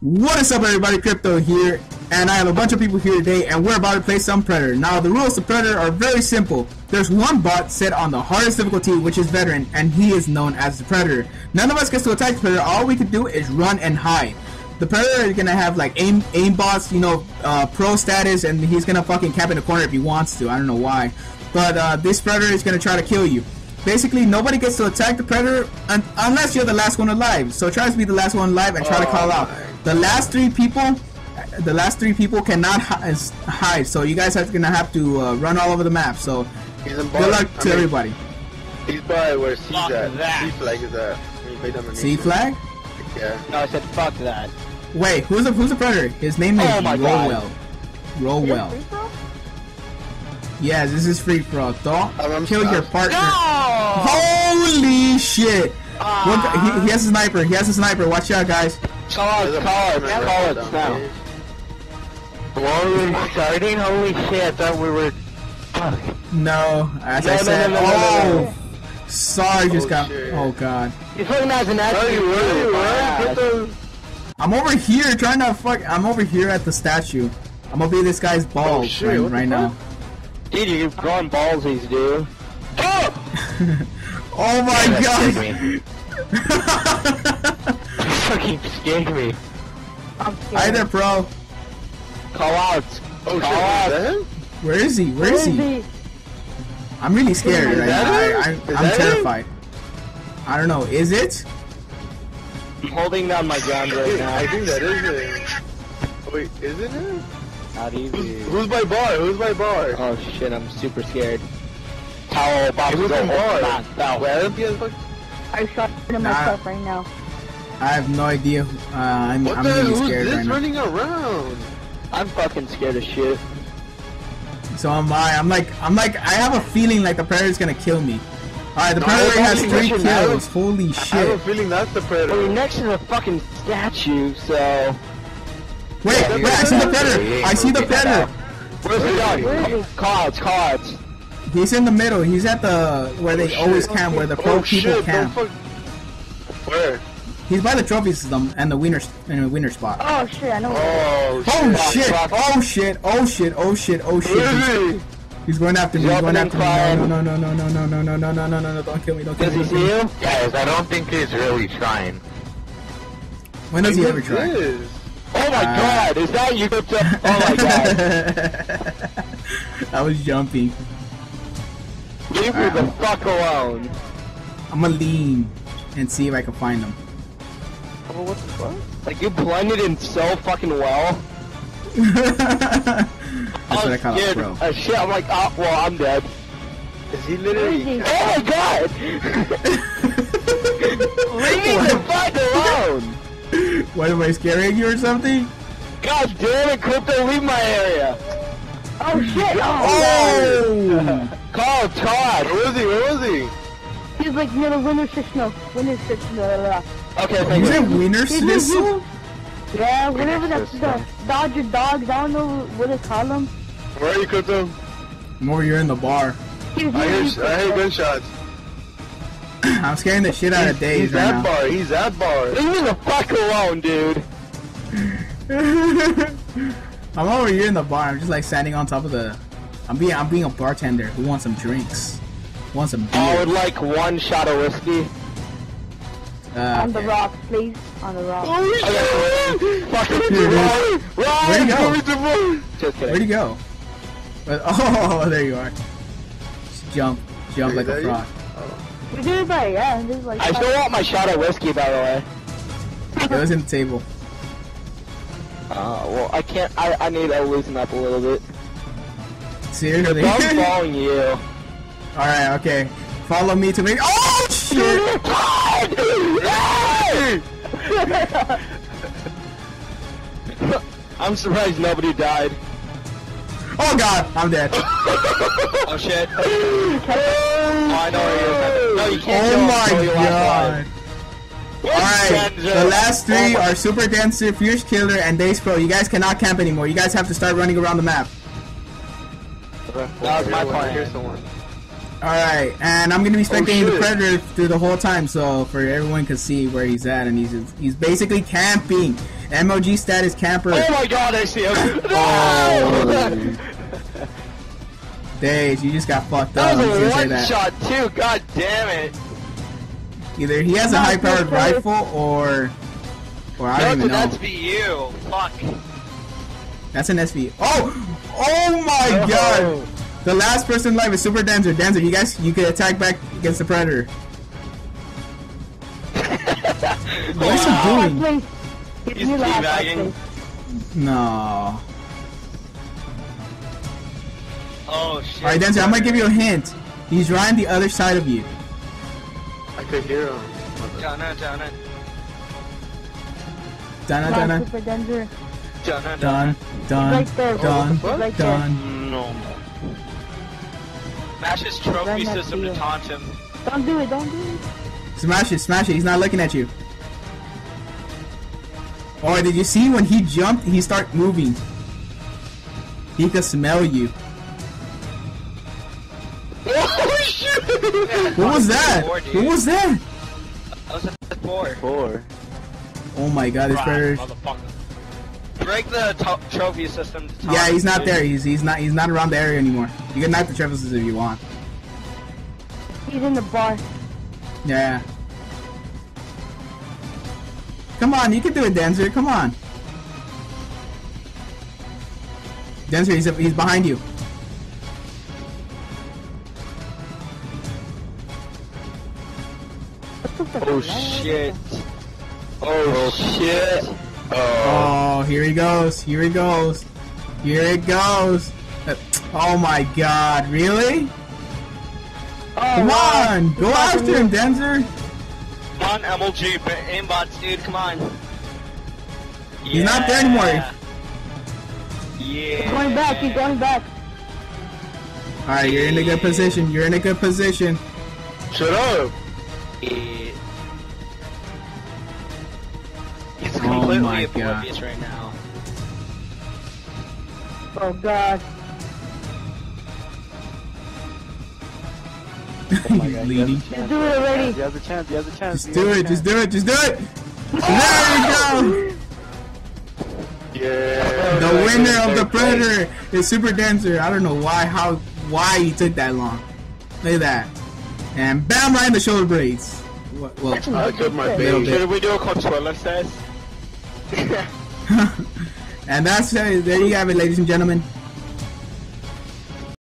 What is up everybody, Krypto here, and I have a bunch of people here today, and we're about to play some Predator. Now, the rules of Predator are very simple. There's one bot set on the hardest difficulty, which is Veteran, and he is known as the Predator. None of us gets to attack the Predator, all we can do is run and hide. The Predator is gonna have like aim aim bots, you know, uh, pro status, and he's gonna fucking cap in the corner if he wants to, I don't know why. But uh, this Predator is gonna try to kill you. Basically, nobody gets to attack the Predator un unless you're the last one alive. So try to be the last one alive and try to call out. The last three people, the last three people cannot hi- hide. So you guys are gonna have to uh, run all over the map. So He's in good luck to everybody. He's by where C's Fuck at. that. C flag is at. When you play domination. C flag. Yeah. No, I said fuck that. Wait, who's the who's the Predator? His name is Oh my God. Rowell. Rowell. Yes, this is free for all. Don't I'm- I'm kill your partner. No! Holy shit! One he, he has a sniper. He has a sniper. Watch out, guys. Call There's it, a call it, call right it now. there. Starting? Holy shit, I thought we were... Fuck. No, as No, I no, said. no, no, no, oh, no, sorry, just Oh, got. shit. Oh god. You fucking as an Where are you? Where are you? Where are you? Put the- I'm over here trying to fuck. I'm over here at the statue. I'm gonna be this guy's oh, balls Oh, shit, right, right now. Dude, you're going ballsies, dude. Oh my That god! scared me. fucking scared me. Hi there, pro. Call out. Oh Call is out. Where is he? Where is he? I'm really scared Is right that now. I, him? I, Is I'm that him? terrified. I don't know. Is it? I'm holding down my gun right I now. I think that is it. Wait, is it him? Not easy. who's my bar? Who's my bar? Oh shit, I'm super scared. Towel, Bob, Who's go, my bar? back, I don't think that's I shot him Nah. myself right now. I have no idea. Uh, I'm, What I'm the? really Who's scared this right now. running around? I'm fucking scared of shit. So am I. I'm like, I'm like, I have a feeling like the predator's gonna kill me. Alright, the No, predator has three think that's kills. Holy shit. I have a feeling that's the Well, you're predator. next to the fucking statue, so... Wait, wait! I see the predator. I see the predator. Where's the Where is gun? Cards, cards. He's in the middle. He's at the where they Oh, always camp, where the pro Oh people shit, camp. Where? He's by the trophy system and the winner in the winner spot. Oh shit, I know. Oh shit. Oh Fuck, shit! Oh shit! Oh shit! Oh shit! Oh shit! He's, he's going after me. He's He's going after me. fire. No! No! No! No! No! No! No! No! No! No! No! No! No! Don't kill me! Don't kill Does me! he see you? Guys, I don't think he's really trying. When does he ever try? Oh my Uh, god, is that you? Oh my god. I was jumping. Leave me the fuck alone. I'm gonna lean and see if I can find him. Oh, what the fuck? Like, you blended in so fucking well. That's what I was call a scared pro. as shit. I'm like, oh, well, I'm dead. Is he Where is literally? he? Oh my god! Leave me the fuck alone! What am I scaring you or something? God damn it, Krypto, leave my area! Oh shit! Oh, Oh! Call Todd! Where was he? Where was he? He's like near the winner system. Winner system. Blah, blah, blah. Okay, thank Is it winner He's like, system? Yeah, whatever that's the Dodger dogs. I don't know what they call them. Where are you, Krypto? More you're in the bar. I he's- hear, I hear gunshots. I'm scaring the shit out of Days He's right that now. bar. He's that bar. Leave me the fuck alone, dude! I'm over here in the bar. I'm just like standing on top of the. I'm being I'm being a bartender who wants some drinks, wants some beer. I would like one shot of whiskey. Uh, on the rock, please. On the rock. Okay, fucking Here it is. run! Run! Where'd he go? Give me the phone! Where'd kidding. he go? But, oh, there you are. Just jump, jump Is like a that you? frog. We did it by yeah. This is like. I still want my shot of whiskey, by the way. It was in the table. Uh, well, I can't. I, I need to loosen up a little bit. Seriously. I'm following you. All right, okay. Follow me to make. Oh shit! I'm surprised nobody died. Oh god, I'm dead. Oh shit. oh, I know where he is. No, you can't Oh my god. Alright, the last three Oh my- are Super Dancer, Fierce Killer, and Days Pro. You guys cannot camp anymore. You guys have to start running around the map. That was my Here, plan. Here's someone. Alright, and I'm gonna be oh, spectating the shit. Predator through the whole time, so for everyone can see where he's at, and he's he's basically camping. MOG status camper. Oh my god, I see him. Oh. Days, you just got fucked That up. was a just gonna say one that. shot too. God damn it. Either he has a high powered rifle or or I don't That's even an know. SVU. Fuck. That's an SV. Oh! Oh my Oh. god! The last person live is Super Dancer. Dancer, you guys, you can attack back against the Predator. What is he Last doing? He's me last, last teabagging. No. Oh shit. Alright, Dancer, I'm gonna give you a hint. He's right on the other side of you. I could hear him. Donna, Donna, Dun Last super danger. Donna, dun dun Right there. dun Right No. Mash his trophy Right system to to taunt him. Don't do it, don't do it. Smash it, smash it. He's not looking at you. Or did you see when he jumped, he start moving? He could smell you. Oh shit! What was that? Four. What was that? That was a four. Four. Oh my god, this predator. Break the to- trophy system to taunt Yeah, he's not there. He's he's not he's not around the area anymore. You can knock the Trevises if you want. He's in the bar. Yeah. Come on, you can do it, Dancer. Come on. Dancer, he's he's behind you. What the fuck? Oh shit. Oh shit. Oh, here he goes. Here he goes. Here it goes. Oh my god, really? Oh, Come wow. on, go He's after fucking him, Denzer! Dancer. Come on, MLG, but aimbots, dude, come on. He's not there anymore. Yeah. He's going back, he's going back. Alright, you're in a good position. You're in a good position. Shut up. Yeah. He's Oh completely my God. oblivious right now. Oh god. He's bleeding. Just do it already. You have the chance. You have the chance. Just do it. Just do it. Just do it. There you go. Yeah. The winner of the Predator is Super Dancer. I don't know why, how, why he took that long. Look at that. And bam, right in the shoulder blades. Well, well, I took my Little baby. Should we do a controller test? and that's uh, there you have it, ladies and gentlemen.